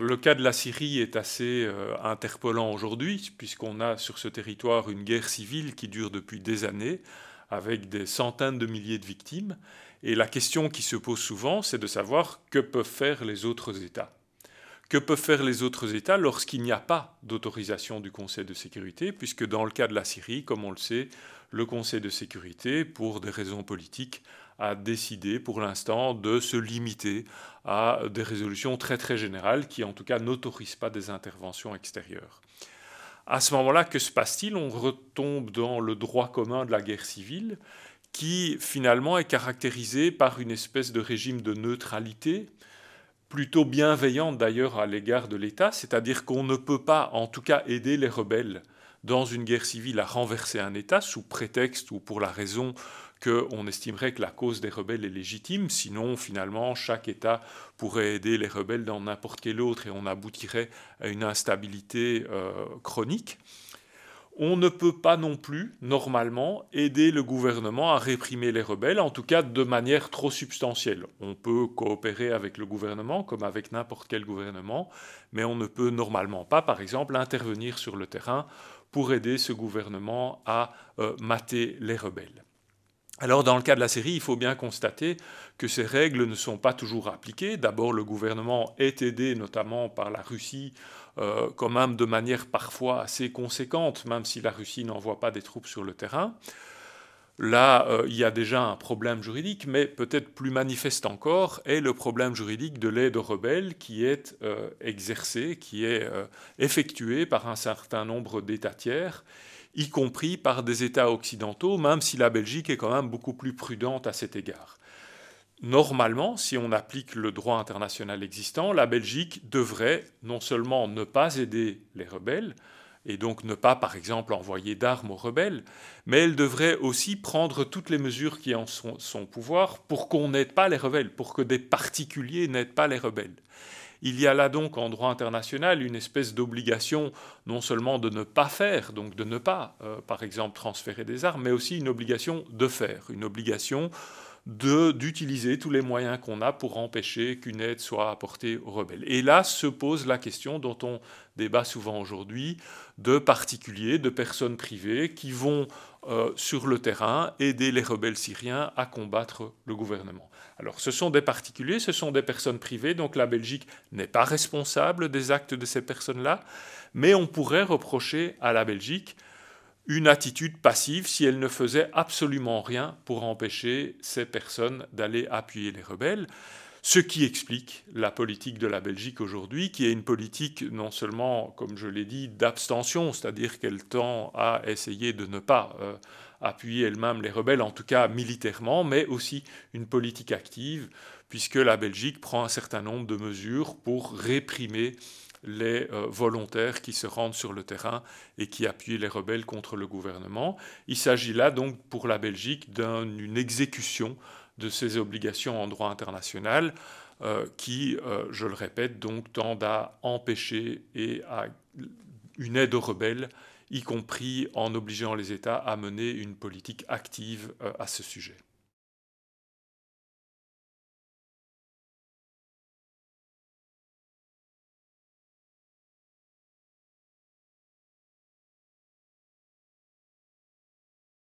le cas de la Syrie est assez euh, interpellant aujourd'hui, puisqu'on a sur ce territoire une guerre civile qui dure depuis des années, avec des centaines de milliers de victimes. Et la question qui se pose souvent, c'est de savoir que peuvent faire les autres États. Que peuvent faire les autres États lorsqu'il n'y a pas d'autorisation du Conseil de sécurité, puisque dans le cas de la Syrie, comme on le sait, le Conseil de sécurité, pour des raisons politiques, a décidé pour l'instant de se limiter à des résolutions très très générales qui en tout cas n'autorisent pas des interventions extérieures. À ce moment-là, que se passe-t-il? On retombe dans le droit commun de la guerre civile qui finalement est caractérisé par une espèce de régime de neutralité plutôt bienveillante d'ailleurs à l'égard de l'État, c'est-à-dire qu'on ne peut pas en tout cas aider les rebelles dans une guerre civile à renverser un État sous prétexte ou pour la raison qu'on estimerait que la cause des rebelles est légitime, sinon finalement chaque État pourrait aider les rebelles dans n'importe quel autre et on aboutirait à une instabilité euh, chronique on ne peut pas non plus, normalement, aider le gouvernement à réprimer les rebelles, en tout cas de manière trop substantielle. On peut coopérer avec le gouvernement, comme avec n'importe quel gouvernement, mais on ne peut normalement pas, par exemple, intervenir sur le terrain pour aider ce gouvernement à euh, mater les rebelles. Alors dans le cas de la Syrie, il faut bien constater que ces règles ne sont pas toujours appliquées. D'abord, le gouvernement est aidé notamment par la Russie, euh, quand même de manière parfois assez conséquente, même si la Russie n'envoie pas des troupes sur le terrain. Là, euh, il y a déjà un problème juridique, mais peut-être plus manifeste encore est le problème juridique de l'aide aux rebelles qui est euh, exercée, qui est effectuée par un certain nombre d'États tiers y compris par des États occidentaux, même si la Belgique est quand même beaucoup plus prudente à cet égard. Normalement, si on applique le droit international existant, la Belgique devrait non seulement ne pas aider les rebelles, et donc ne pas, par exemple, envoyer d'armes aux rebelles, mais elle devrait aussi prendre toutes les mesures qui en sont son pouvoir pour qu'on n'aide pas les rebelles, pour que des particuliers n'aident pas les rebelles. Il y a là donc en droit international une espèce d'obligation non seulement de ne pas faire, donc de ne pas, euh, par exemple, transférer des armes, mais aussi une obligation de faire, une obligation d'utiliser tous les moyens qu'on a pour empêcher qu'une aide soit apportée aux rebelles. Et là se pose la question dont on débat souvent aujourd'hui de particuliers, de personnes privées qui vont euh, sur le terrain aider les rebelles syriens à combattre le gouvernement. Alors ce sont des particuliers, ce sont des personnes privées, donc la Belgique n'est pas responsable des actes de ces personnes-là, mais on pourrait reprocher à la Belgique une attitude passive si elle ne faisait absolument rien pour empêcher ces personnes d'aller appuyer les rebelles. Ce qui explique la politique de la Belgique aujourd'hui, qui est une politique non seulement, comme je l'ai dit, d'abstention, c'est-à-dire qu'elle tend à essayer de ne pas euh, appuyer elle-même les rebelles, en tout cas militairement, mais aussi une politique active, puisque la Belgique prend un certain nombre de mesures pour réprimer les euh, volontaires qui se rendent sur le terrain et qui appuient les rebelles contre le gouvernement. Il s'agit là donc pour la Belgique d'une exécution de ses obligations en droit international euh, qui, euh, je le répète, donc tendent à empêcher et à une aide aux rebelles, y compris en obligeant les États à mener une politique active à ce sujet.